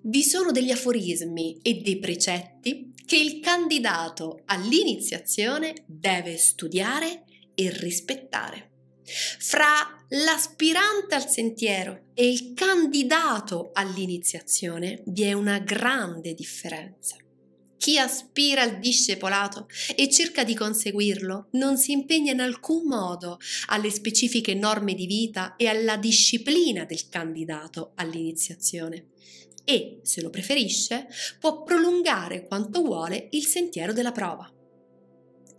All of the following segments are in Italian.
Vi sono degli aforismi e dei precetti che il candidato all'iniziazione deve studiare e rispettare. Fra l'aspirante al sentiero e il candidato all'iniziazione vi è una grande differenza. Chi aspira al discepolato e cerca di conseguirlo non si impegna in alcun modo alle specifiche norme di vita e alla disciplina del candidato all'iniziazione e, se lo preferisce, può prolungare quanto vuole il sentiero della prova.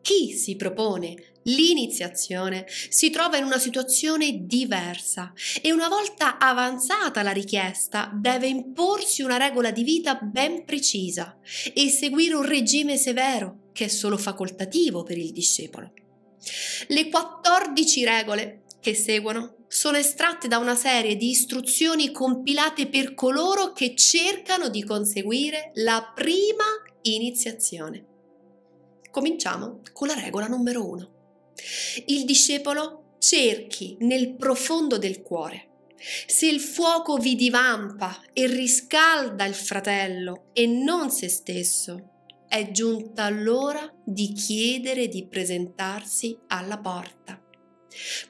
Chi si propone l'iniziazione si trova in una situazione diversa e una volta avanzata la richiesta deve imporsi una regola di vita ben precisa e seguire un regime severo che è solo facoltativo per il discepolo. Le 14 regole che seguono sono estratte da una serie di istruzioni compilate per coloro che cercano di conseguire la prima iniziazione. Cominciamo con la regola numero uno. Il discepolo cerchi nel profondo del cuore. Se il fuoco vi divampa e riscalda il fratello e non se stesso, è giunta l'ora di chiedere di presentarsi alla porta.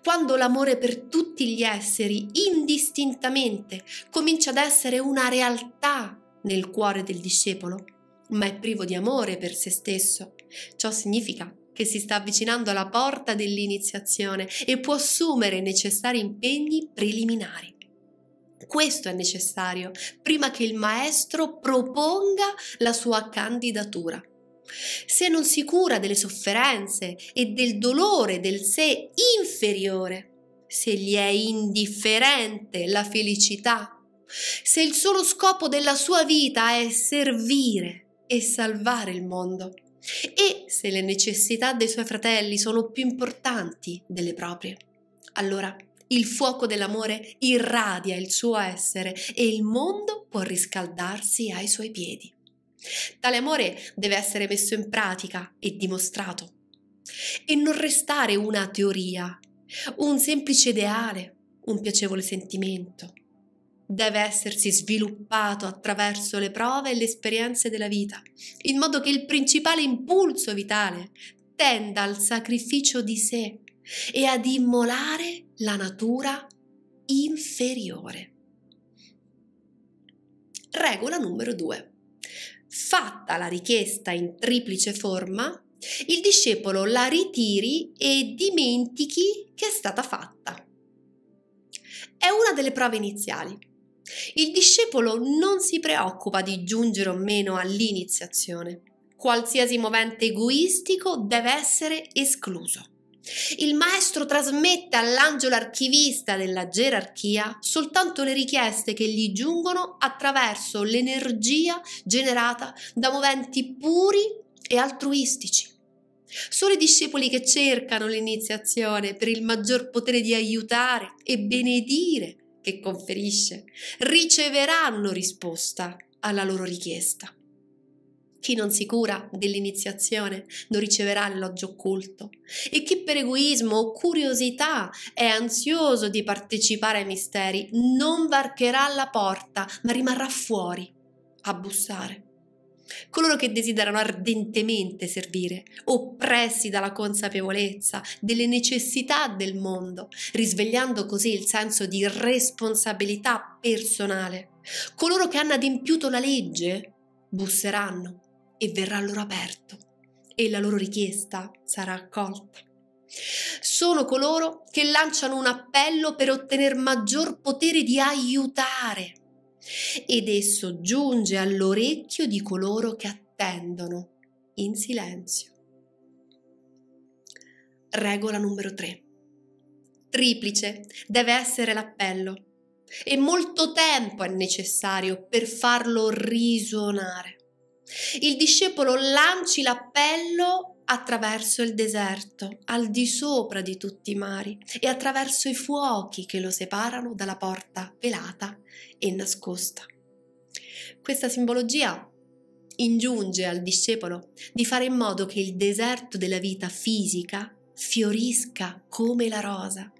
Quando l'amore per tutti gli esseri indistintamente comincia ad essere una realtà nel cuore del discepolo, ma è privo di amore per se stesso, ciò significa che si sta avvicinando alla porta dell'iniziazione e può assumere i necessari impegni preliminari. Questo è necessario prima che il maestro proponga la sua candidatura. Se non si cura delle sofferenze e del dolore del sé inferiore, se gli è indifferente la felicità, se il solo scopo della sua vita è servire e salvare il mondo, e se le necessità dei suoi fratelli sono più importanti delle proprie, allora il fuoco dell'amore irradia il suo essere e il mondo può riscaldarsi ai suoi piedi. Tale amore deve essere messo in pratica e dimostrato e non restare una teoria, un semplice ideale, un piacevole sentimento, deve essersi sviluppato attraverso le prove e le esperienze della vita, in modo che il principale impulso vitale tenda al sacrificio di sé e ad immolare la natura inferiore. Regola numero 2. Fatta la richiesta in triplice forma, il discepolo la ritiri e dimentichi che è stata fatta. È una delle prove iniziali il discepolo non si preoccupa di giungere o meno all'iniziazione. Qualsiasi movente egoistico deve essere escluso. Il maestro trasmette all'angelo archivista della gerarchia soltanto le richieste che gli giungono attraverso l'energia generata da moventi puri e altruistici. Solo i discepoli che cercano l'iniziazione per il maggior potere di aiutare e benedire che conferisce riceveranno risposta alla loro richiesta. Chi non si cura dell'iniziazione non riceverà l'elogio occulto e chi per egoismo o curiosità è ansioso di partecipare ai misteri non varcherà la porta ma rimarrà fuori a bussare coloro che desiderano ardentemente servire, oppressi dalla consapevolezza delle necessità del mondo, risvegliando così il senso di responsabilità personale. Coloro che hanno adempiuto la legge busseranno e verrà loro aperto e la loro richiesta sarà accolta. Sono coloro che lanciano un appello per ottenere maggior potere di aiutare ed esso giunge all'orecchio di coloro che attendono in silenzio. Regola numero 3. Triplice deve essere l'appello e molto tempo è necessario per farlo risuonare. Il discepolo lanci l'appello attraverso il deserto, al di sopra di tutti i mari e attraverso i fuochi che lo separano dalla porta velata e nascosta. Questa simbologia ingiunge al discepolo di fare in modo che il deserto della vita fisica fiorisca come la rosa,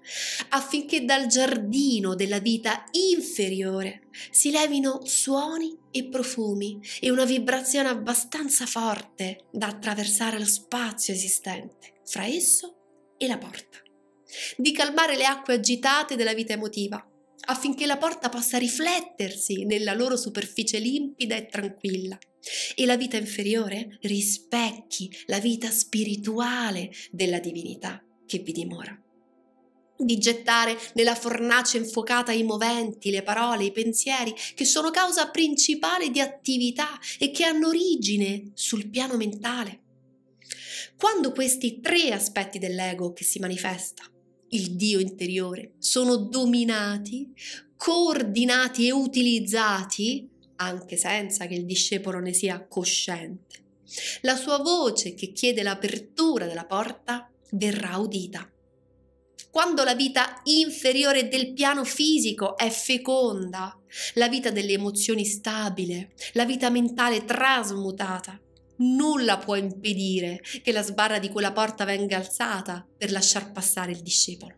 affinché dal giardino della vita inferiore si levino suoni e profumi e una vibrazione abbastanza forte da attraversare lo spazio esistente fra esso e la porta, di calmare le acque agitate della vita emotiva, affinché la porta possa riflettersi nella loro superficie limpida e tranquilla e la vita inferiore rispecchi la vita spirituale della divinità che vi dimora. Di gettare nella fornace infuocata i moventi, le parole, i pensieri che sono causa principale di attività e che hanno origine sul piano mentale. Quando questi tre aspetti dell'ego che si manifesta, il Dio interiore, sono dominati, coordinati e utilizzati, anche senza che il discepolo ne sia cosciente. La sua voce che chiede l'apertura della porta verrà udita. Quando la vita inferiore del piano fisico è feconda, la vita delle emozioni stabile, la vita mentale trasmutata, nulla può impedire che la sbarra di quella porta venga alzata per lasciar passare il discepolo.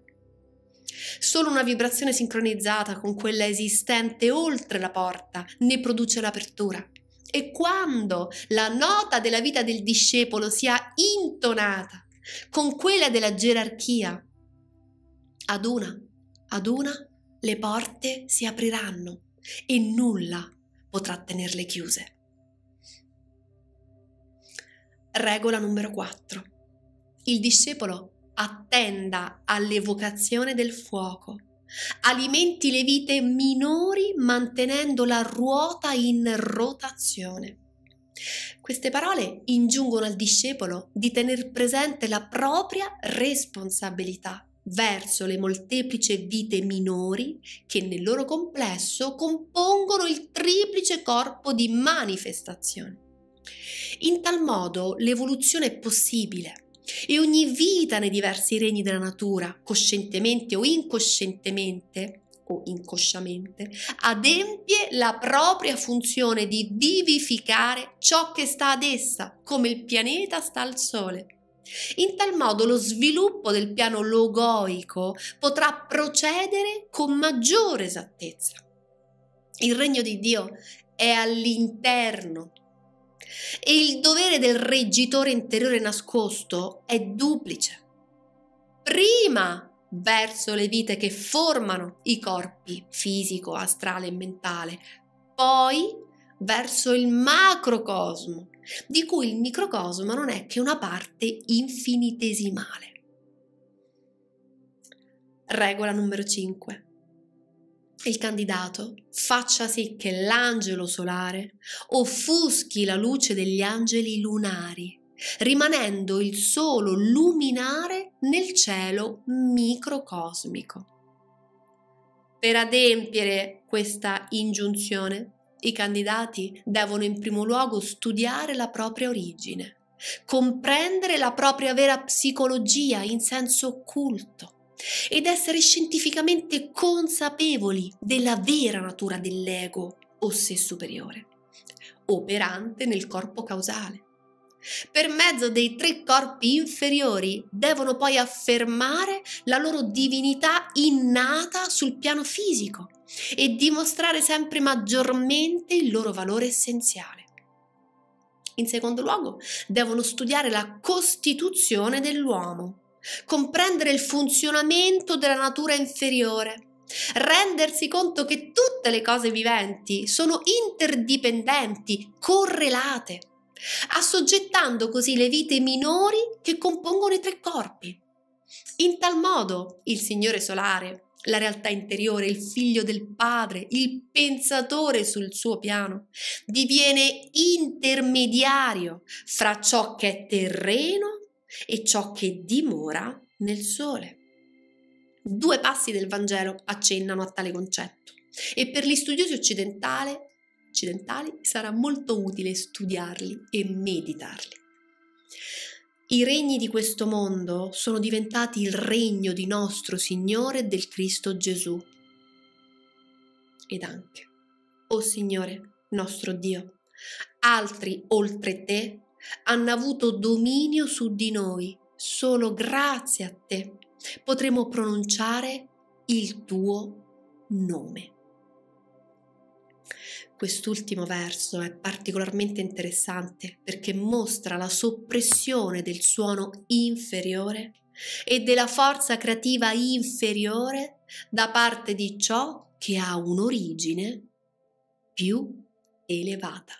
Solo una vibrazione sincronizzata con quella esistente oltre la porta ne produce l'apertura. E quando la nota della vita del discepolo sia intonata con quella della gerarchia, ad una, ad una le porte si apriranno e nulla potrà tenerle chiuse. Regola numero 4. Il discepolo attenda all'evocazione del fuoco, alimenti le vite minori mantenendo la ruota in rotazione. Queste parole ingiungono al discepolo di tener presente la propria responsabilità verso le molteplici vite minori che nel loro complesso compongono il triplice corpo di manifestazione. In tal modo l'evoluzione è possibile e ogni vita nei diversi regni della natura, coscientemente o incoscientemente, o inconsciamente, adempie la propria funzione di vivificare ciò che sta ad essa, come il pianeta sta al Sole. In tal modo lo sviluppo del piano logoico potrà procedere con maggiore esattezza. Il regno di Dio è all'interno e il dovere del reggitore interiore nascosto è duplice. Prima verso le vite che formano i corpi fisico, astrale e mentale, poi verso il macrocosmo, di cui il microcosmo non è che una parte infinitesimale. Regola numero 5 il candidato faccia sì che l'angelo solare offuschi la luce degli angeli lunari, rimanendo il solo luminare nel cielo microcosmico. Per adempiere questa ingiunzione, i candidati devono in primo luogo studiare la propria origine, comprendere la propria vera psicologia in senso occulto ed essere scientificamente consapevoli della vera natura dell'ego o sé superiore, operante nel corpo causale. Per mezzo dei tre corpi inferiori devono poi affermare la loro divinità innata sul piano fisico e dimostrare sempre maggiormente il loro valore essenziale. In secondo luogo, devono studiare la costituzione dell'uomo comprendere il funzionamento della natura inferiore, rendersi conto che tutte le cose viventi sono interdipendenti, correlate, assoggettando così le vite minori che compongono i tre corpi. In tal modo il Signore Solare, la realtà interiore, il figlio del Padre, il pensatore sul suo piano, diviene intermediario fra ciò che è terreno e ciò che dimora nel sole. Due passi del Vangelo accennano a tale concetto e per gli studiosi occidentali, occidentali sarà molto utile studiarli e meditarli. I regni di questo mondo sono diventati il regno di nostro Signore del Cristo Gesù. Ed anche, o oh Signore, nostro Dio, altri oltre te hanno avuto dominio su di noi, solo grazie a te potremo pronunciare il tuo nome. Quest'ultimo verso è particolarmente interessante perché mostra la soppressione del suono inferiore e della forza creativa inferiore da parte di ciò che ha un'origine più elevata.